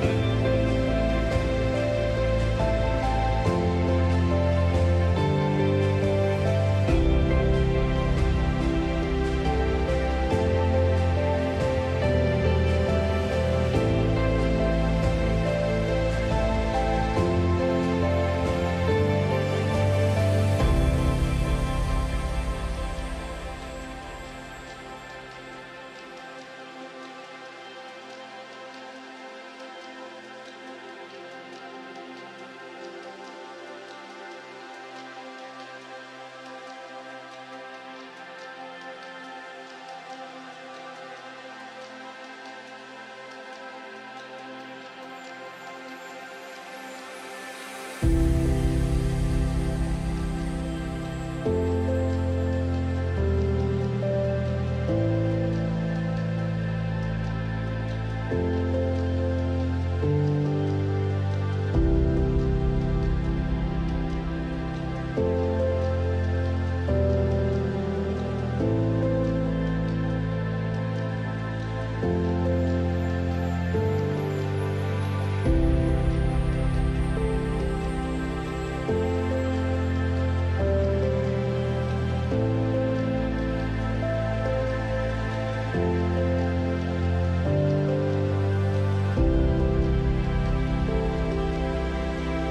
Bye.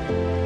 Bye.